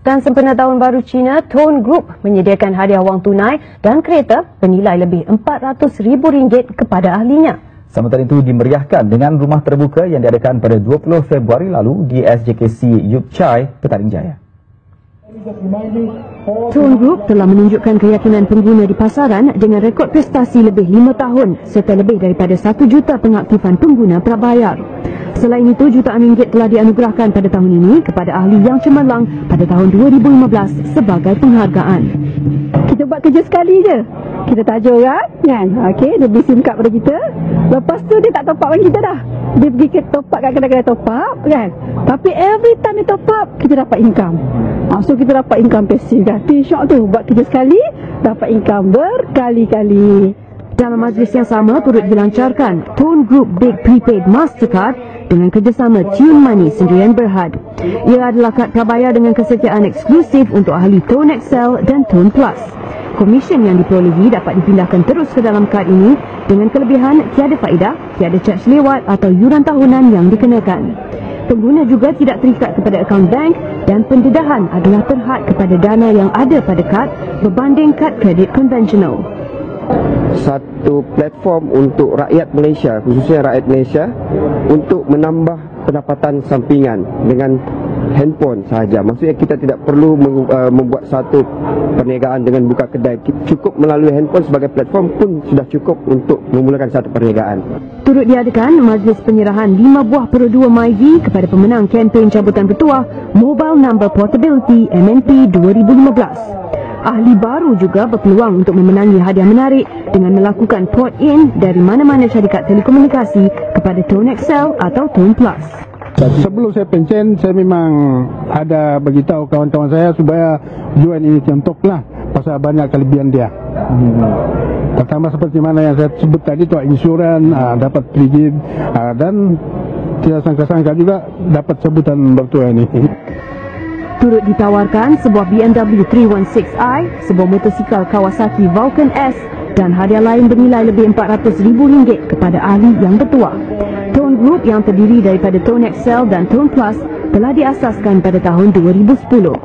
Dan sempena tahun baru Cina, Tone Group menyediakan hadiah wang tunai dan kereta bernilai lebih RM400,000 kepada ahlinya. Sambutan itu dimeriahkan dengan rumah terbuka yang diadakan pada 20 Februari lalu di SJKC Yup Chai, Petaring Jaya. Tone Group telah menunjukkan keyakinan pengguna di pasaran dengan rekod prestasi lebih 5 tahun serta lebih daripada 1 juta pengaktifan pengguna prabayar. Selain itu, jutaan ringgit telah dianugerahkan pada tahun ini kepada ahli yang cemerlang pada tahun 2015 sebagai penghargaan. Kita buat kerja sekali je. Kita tajuk orang, kan? Okey, dia beli SIM card pada kita. Lepas tu dia tak top up kita dah. Dia pergi ke top up kat kedai-kedai top up, kan? Tapi every time dia top up, kita dapat income. Ha, so kita dapat income pasif dah. T-Shock tu buat kerja sekali, dapat income berkali-kali. Dalam majlis yang sama turut dilancarkan Tone Group Big Prepaid Mastercard dengan kerjasama Tune Money Sendirian Berhad. Ia adalah kad prabayar dengan kesetiaan eksklusif untuk ahli Tone Excel dan Tone Plus. Komisen yang diperolehi dapat dipindahkan terus ke dalam kad ini dengan kelebihan tiada faedah, tiada charge lewat atau yuran tahunan yang dikenakan. Pengguna juga tidak terikat kepada akaun bank dan pendedahan adalah terhad kepada dana yang ada pada kad berbanding kad kredit konvensional satu platform untuk rakyat Malaysia khususnya rakyat Malaysia untuk menambah pendapatan sampingan dengan handphone sahaja. Maksudnya kita tidak perlu uh, membuat satu perniagaan dengan buka kedai. Cukup melalui handphone sebagai platform pun sudah cukup untuk memulakan satu perniagaan. Turut diadakan majlis penyerahan 5 buah Pro 2 MyV kepada pemenang kempen cabutan petua Mobile Number Portability MNP 2015. Ahli baru juga berpeluang untuk memenangi hadiah menarik dengan melakukan port in dari mana-mana syarikat telekomunikasi kepada Tone Excel atau Tone Plus. Sebelum saya pencen, saya memang ada beritahu kawan-kawan saya supaya join ini contoh lah pasal banyak kelebihan dia. Hmm. Pertama seperti mana yang saya sebut tadi tu insuran, uh, dapat kredit uh, dan tidak sangka-sangka juga dapat sebutan bertua ini. Turut ditawarkan sebuah BMW 316i, sebuah motosikal Kawasaki Vulcan S dan hadiah lain bernilai lebih RM400,000 kepada ahli yang bertuah. Tone Group yang terdiri daripada Tone Excel dan Tone Plus telah diasaskan pada tahun 2010.